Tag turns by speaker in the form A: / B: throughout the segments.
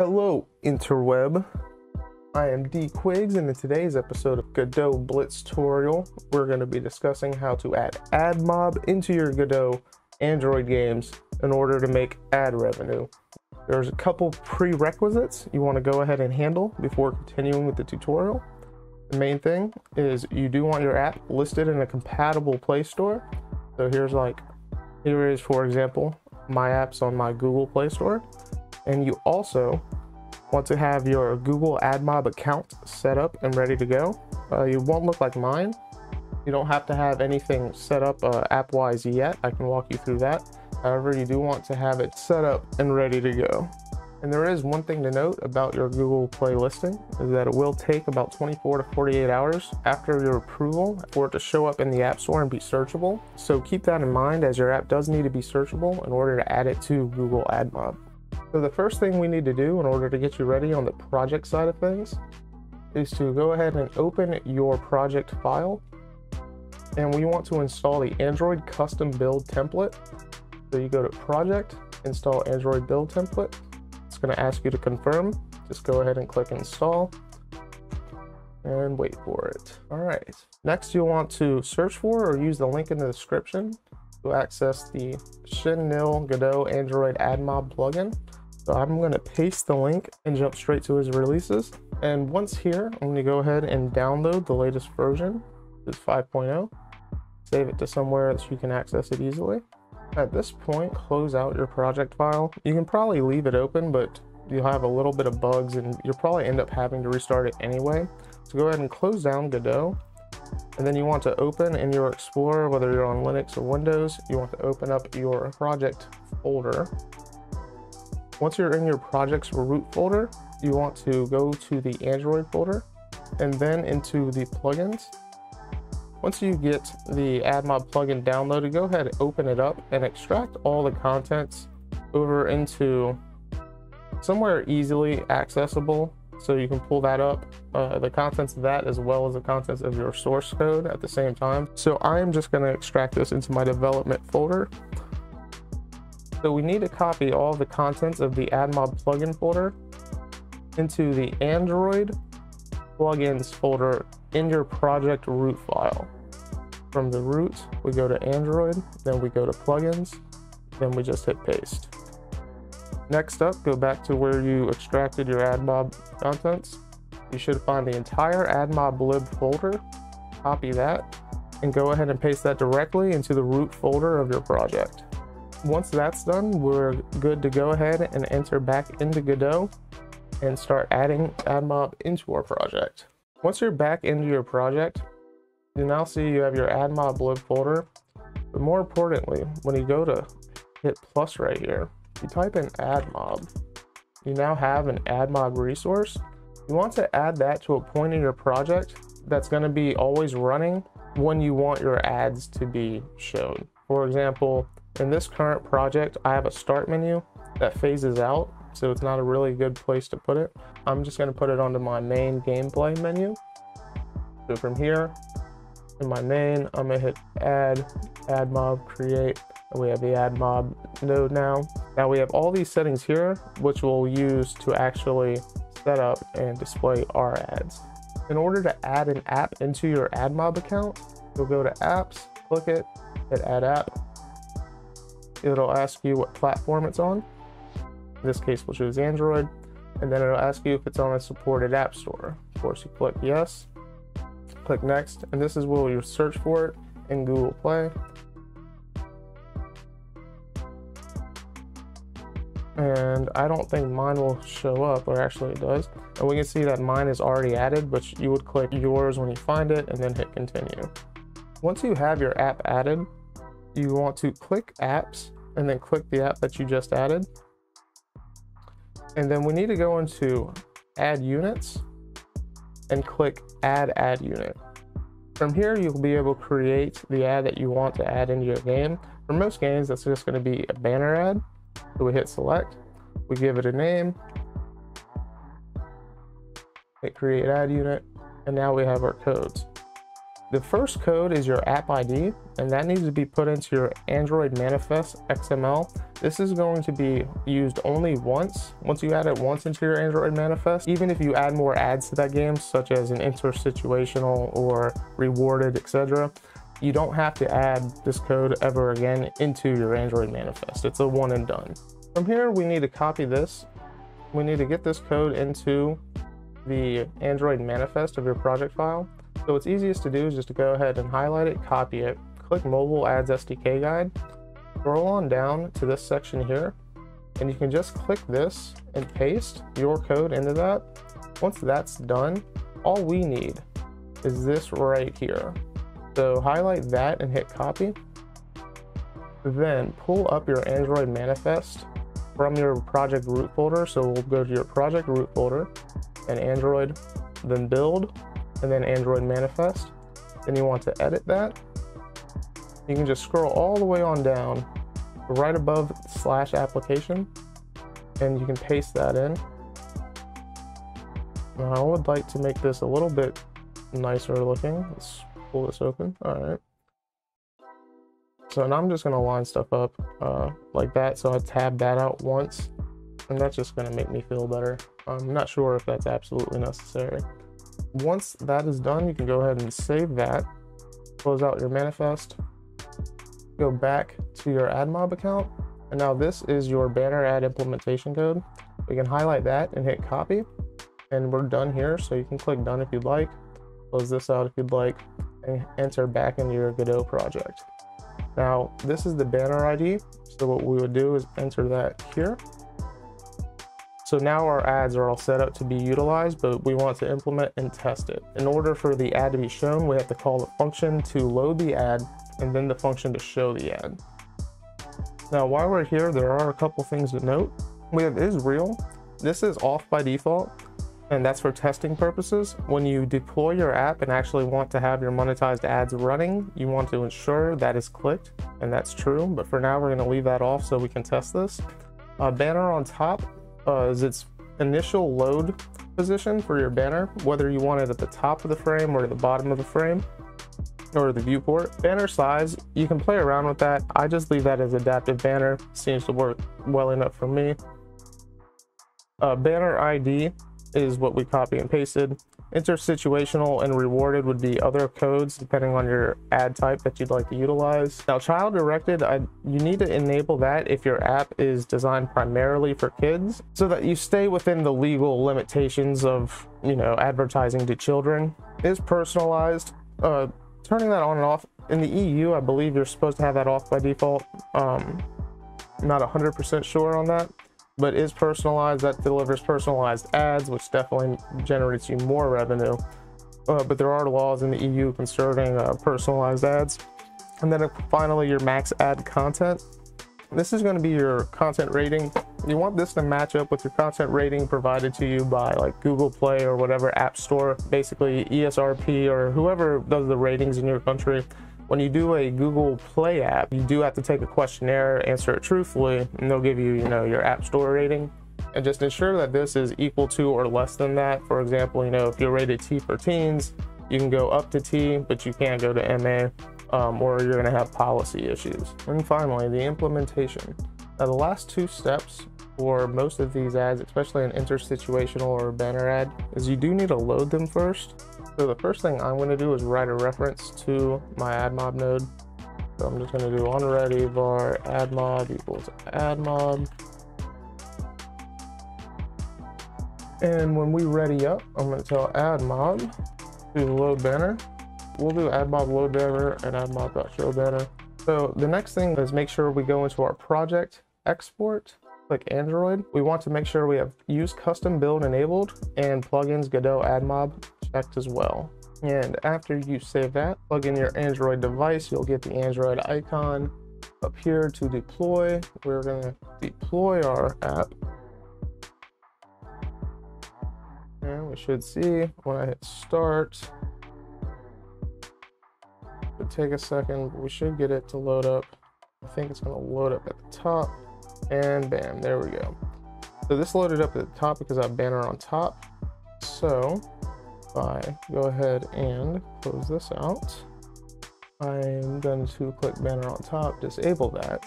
A: Hello, interweb. I am D Quigs, and in today's episode of Godot Blitz tutorial, we're going to be discussing how to add AdMob into your Godot Android games in order to make ad revenue. There's a couple prerequisites you want to go ahead and handle before continuing with the tutorial. The main thing is you do want your app listed in a compatible Play Store. So here's like, here is for example, my apps on my Google Play Store and you also want to have your Google AdMob account set up and ready to go. Uh, you won't look like mine. You don't have to have anything set up uh, app-wise yet. I can walk you through that. However, you do want to have it set up and ready to go. And there is one thing to note about your Google Play listing is that it will take about 24 to 48 hours after your approval for it to show up in the App Store and be searchable. So keep that in mind as your app does need to be searchable in order to add it to Google AdMob. So the first thing we need to do in order to get you ready on the project side of things is to go ahead and open your project file. And we want to install the Android custom build template. So you go to project, install Android build template. It's gonna ask you to confirm. Just go ahead and click install and wait for it. All right. Next, you'll want to search for or use the link in the description to access the Shin-Nil Godot Android AdMob plugin. So I'm going to paste the link and jump straight to his releases. And once here, I'm to go ahead and download the latest version, is 5.0. Save it to somewhere that you can access it easily. At this point, close out your project file. You can probably leave it open, but you'll have a little bit of bugs and you'll probably end up having to restart it anyway. So go ahead and close down Godot. And then you want to open in your Explorer, whether you're on Linux or Windows, you want to open up your project folder once you're in your project's root folder, you want to go to the Android folder and then into the plugins. Once you get the AdMob plugin downloaded, go ahead and open it up and extract all the contents over into somewhere easily accessible so you can pull that up, uh, the contents of that as well as the contents of your source code at the same time. So I am just going to extract this into my development folder. So we need to copy all the contents of the AdMob plugin folder into the Android plugins folder in your project root file. From the root, we go to Android, then we go to plugins, then we just hit paste. Next up, go back to where you extracted your AdMob contents. You should find the entire AdMob lib folder, copy that, and go ahead and paste that directly into the root folder of your project. Once that's done, we're good to go ahead and enter back into Godot and start adding AdMob into our project. Once you're back into your project, you now see you have your AdMob lib folder. But more importantly, when you go to hit plus right here, you type in AdMob. You now have an AdMob resource. You want to add that to a point in your project that's going to be always running when you want your ads to be shown. For example, in this current project, I have a start menu that phases out, so it's not a really good place to put it. I'm just gonna put it onto my main gameplay menu. So from here, in my main, I'm gonna hit add, AdMob, create, we have the AdMob node now. Now we have all these settings here, which we'll use to actually set up and display our ads. In order to add an app into your AdMob account, you'll go to apps, click it, hit add app, it'll ask you what platform it's on. In this case, we'll choose Android, and then it'll ask you if it's on a supported app store. Of course, you click yes, click next, and this is where you search for it in Google Play. and I don't think mine will show up, or actually it does. And we can see that mine is already added, but you would click yours when you find it and then hit continue. Once you have your app added, you want to click apps and then click the app that you just added. And then we need to go into ad units and click add ad unit. From here, you'll be able to create the ad that you want to add into your game. For most games, that's just going to be a banner ad. So we hit select, we give it a name, hit create ad unit, and now we have our codes. The first code is your app ID, and that needs to be put into your Android manifest XML This is going to be used only once. Once you add it once into your Android manifest, even if you add more ads to that game, such as an intersituational or rewarded, etc., you don't have to add this code ever again into your Android manifest. It's a one and done. From here, we need to copy this. We need to get this code into the Android manifest of your project file. So what's easiest to do is just to go ahead and highlight it, copy it, click Mobile Ads SDK Guide, scroll on down to this section here, and you can just click this and paste your code into that. Once that's done, all we need is this right here. So highlight that and hit copy. Then pull up your Android manifest from your project root folder. So we'll go to your project root folder and Android, then build, and then Android manifest. Then you want to edit that. You can just scroll all the way on down right above slash application and you can paste that in. Now I would like to make this a little bit nicer looking. Let's pull this open. All right. So now I'm just gonna line stuff up uh, like that. So I tab that out once and that's just gonna make me feel better. I'm not sure if that's absolutely necessary. Once that is done, you can go ahead and save that, close out your manifest, go back to your AdMob account, and now this is your banner ad implementation code. We can highlight that and hit copy, and we're done here. So you can click done if you'd like, close this out if you'd like, and enter back into your Godot project. Now, this is the banner ID. So what we would do is enter that here. So now our ads are all set up to be utilized, but we want to implement and test it. In order for the ad to be shown, we have to call the function to load the ad and then the function to show the ad. Now, while we're here, there are a couple things to note. We have is real. This is off by default, and that's for testing purposes. When you deploy your app and actually want to have your monetized ads running, you want to ensure that is clicked, and that's true. But for now, we're going to leave that off so we can test this. Uh, banner on top uh, is its initial load position for your banner, whether you want it at the top of the frame or the bottom of the frame or the viewport. Banner size, you can play around with that. I just leave that as adaptive banner. Seems to work well enough for me. Uh, banner ID is what we copy and pasted. Intersituational and rewarded would be other codes depending on your ad type that you'd like to utilize. Now, child directed, you need to enable that if your app is designed primarily for kids so that you stay within the legal limitations of, you know, advertising to children. Is personalized. Uh, turning that on and off in the EU, I believe you're supposed to have that off by default. Um, not 100% sure on that but is personalized. That delivers personalized ads, which definitely generates you more revenue. Uh, but there are laws in the EU concerning uh, personalized ads. And then finally, your max ad content. This is going to be your content rating. You want this to match up with your content rating provided to you by like Google Play or whatever app store, basically ESRB or whoever does the ratings in your country. When you do a Google Play app, you do have to take a questionnaire, answer it truthfully, and they'll give you, you know, your app store rating. And just ensure that this is equal to or less than that. For example, you know, if you're rated T for teens, you can go up to T, but you can't go to MA, um, or you're gonna have policy issues. And finally, the implementation. Now, the last two steps for most of these ads, especially an intersituational or banner ad, is you do need to load them first. So the first thing I'm going to do is write a reference to my AdMob node. So I'm just to do on ready var AdMob equals AdMob. And when we ready up, I'm to tell AdMob to load banner. We'll do AdMob load banner and AdMob.show banner. So the next thing is make sure we go into our project export, click Android. We want to make sure we have use custom build enabled and plugins Godot AdMob checked as well. And after you save that, plug in your Android device, you'll get the Android icon up here to deploy. We're gonna deploy our app. And we should see when I hit start. It'll take a second, but we should get it to load up. I think it's gonna load up at the top. And bam, there we go. So this loaded up at the top because I have banner on top. So if I go ahead and close this out, I'm going to click banner on top, disable that.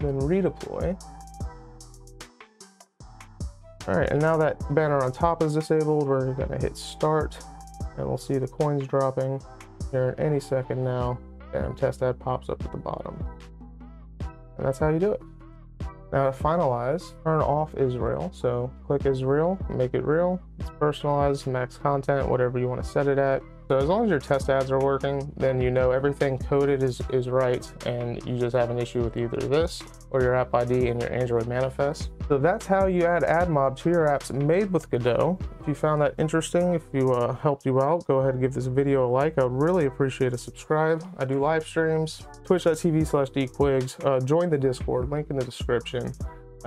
A: then redeploy. All right, and now that banner on top is disabled, we're gonna hit start and we'll see the coins dropping here in any second now. And test ad pops up at the bottom. And that's how you do it. Now to finalize, turn off is real. So click is real, make it real. It's personalized, max content, whatever you want to set it at. So as long as your test ads are working, then you know everything coded is, is right and you just have an issue with either this or your app ID and your Android manifest. So that's how you add AdMob to your apps made with Godot. If you found that interesting, if you uh, helped you out, go ahead and give this video a like. I would really appreciate a subscribe. I do live streams, twitch.tv slash dquigs. Uh, join the Discord, link in the description.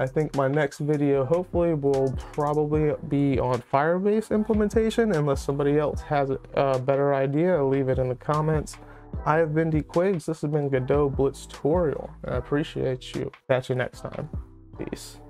A: I think my next video hopefully will probably be on Firebase implementation unless somebody else has a better idea. Leave it in the comments. I have been dquigs. This has been Godot Blitz Tutorial. I appreciate you. Catch you next time. Peace.